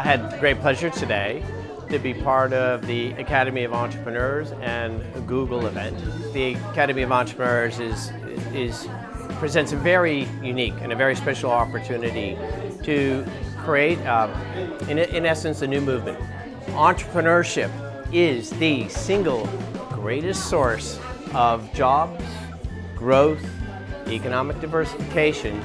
I had great pleasure today to be part of the Academy of Entrepreneurs and Google event. The Academy of Entrepreneurs is, is presents a very unique and a very special opportunity to create, uh, in, in essence, a new movement. Entrepreneurship is the single greatest source of jobs, growth, economic diversification,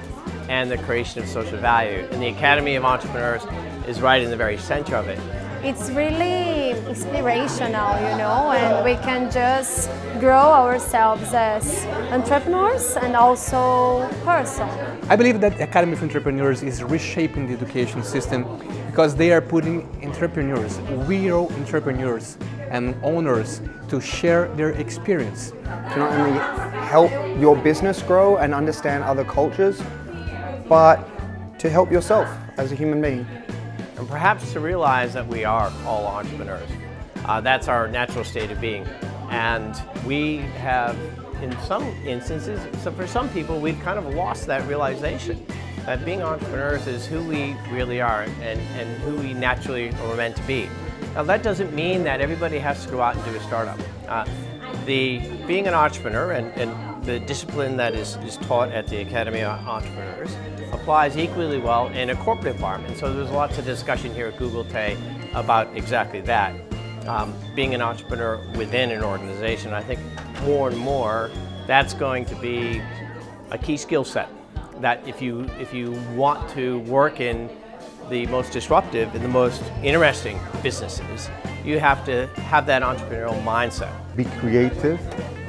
and the creation of social value. And the Academy of Entrepreneurs is right in the very center of it. It's really inspirational, you know, and we can just grow ourselves as entrepreneurs and also person. I believe that Academy of Entrepreneurs is reshaping the education system because they are putting entrepreneurs, real entrepreneurs and owners to share their experience. To not only help your business grow and understand other cultures, but to help yourself as a human being. And perhaps to realize that we are all entrepreneurs. Uh, that's our natural state of being. And we have, in some instances, so for some people, we've kind of lost that realization that being entrepreneurs is who we really are and, and who we naturally are meant to be. Now that doesn't mean that everybody has to go out and do a startup. Uh, the being an entrepreneur and, and the discipline that is, is taught at the Academy of Entrepreneurs applies equally well in a corporate environment. So there's lots of discussion here at Google today about exactly that. Um, being an entrepreneur within an organization, I think more and more that's going to be a key skill set. That if you, if you want to work in the most disruptive and the most interesting businesses, you have to have that entrepreneurial mindset. Be creative,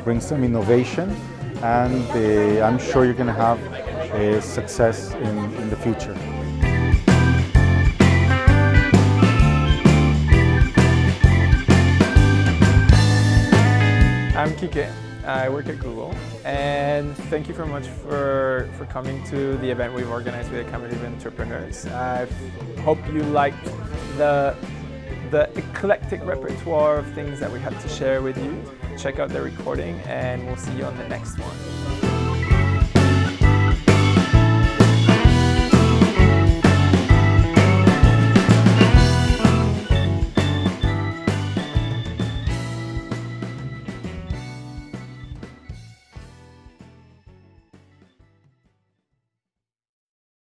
bring some innovation, and uh, I'm sure you're going to have uh, success in, in the future. I'm Kike. I work at Google and thank you very much for, for coming to the event we've organized with the Academy of Entrepreneurs. I hope you liked the, the eclectic repertoire of things that we had to share with you. Check out the recording and we'll see you on the next one.